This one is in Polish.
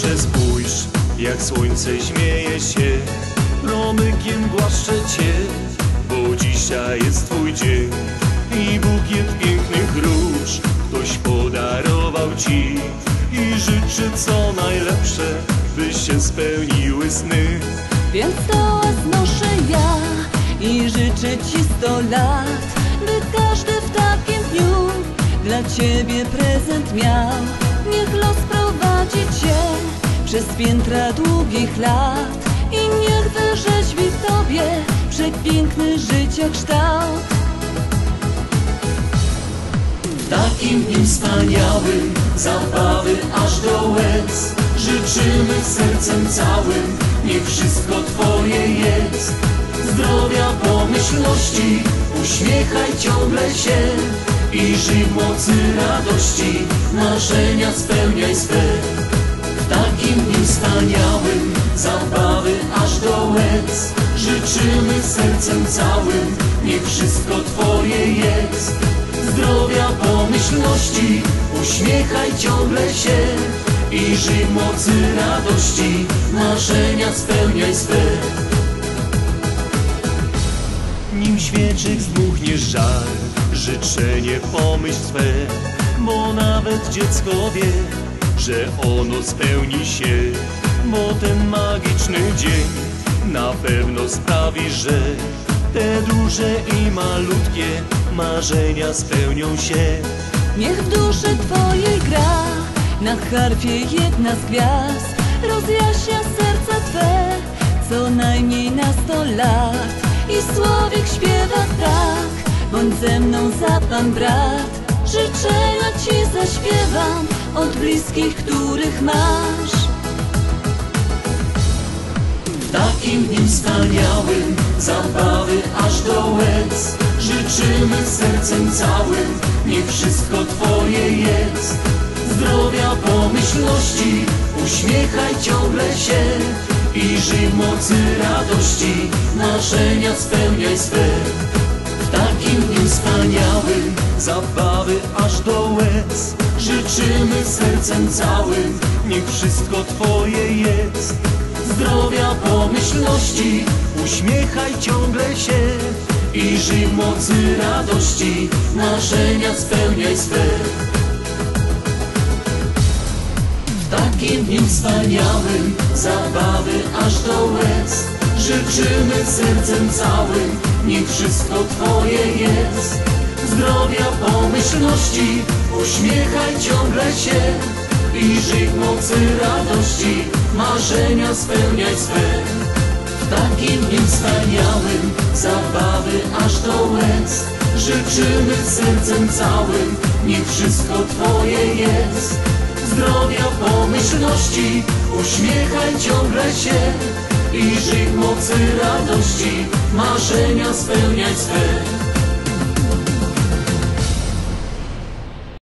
proszę spójrz, jak słońce śmieje się, promykiem głaszcze cię, bo dzisiaj jest twój dzień i bukiet pięknych róż ktoś podarował ci i życzy co najlepsze, by się spełniły sny. Więc to znoszę ja i życzę ci sto lat, by każdy w takim dniu dla ciebie prezent miał. Niech przez piętra długich lat. I niech wyrzeźbi w tobie przepiękny życia kształt. Takim dniu wspaniałym, zabawy aż do łez. Życzymy sercem całym, niech wszystko Twoje jest. Zdrowia, pomyślności, uśmiechaj ciągle się. I żyj mocy radości, marzenia spełniaj swe Wspaniałym, zabawy aż do łez. Życzymy sercem całym, niech wszystko Twoje jest. Zdrowia, pomyślności. Uśmiechaj ciągle się. I żyj mocy radości. Marzenia spełniaj swe. Nim świeczek zdmuchnie żar Życzenie pomyśl swe. Bo nawet dziecko wie Że ono spełni się. Bo ten magiczny dzień Na pewno sprawi, że te duże i malutkie marzenia spełnią się. Niech w duszy twojej gra na harfie jedna z gwiazd. Rozjaśnia serce twe co najmniej na sto lat. I słowik śpiewa tak bądź ze mną za pan brat. Życzenia ci zaśpiewam od bliskich, których masz. W takim dniu wspaniałym zabawy aż do łez. Życzymy sercem całym, niech wszystko Twoje jest. Zdrowia, pomyślności, uśmiechaj ciągle się. I żyj mocy radości, marzenia spełniaj swe zabawy aż do łez. Życzymy sercem całym, niech wszystko Twoje jest. Zdrowia, pomyślności. Uśmiechaj ciągle się. I żyj w mocy radości. Marzenia spełniaj swe. W takim dniu wspaniałym. Zabawy aż do łez. Życzymy sercem całym Niech wszystko Twoje jest. Zdrowia, pomyślności Uśmiechaj ciągle się. I żyj w mocy radości Marzenia spełniaj swe. W takim dniu wspaniałym Zabawy aż do łez. Życzymy sercem całym Niech wszystko Twoje jest. Zdrowia, pomyślności Uśmiechaj ciągle się I żyj mocy radości Marzenia spełniaj swe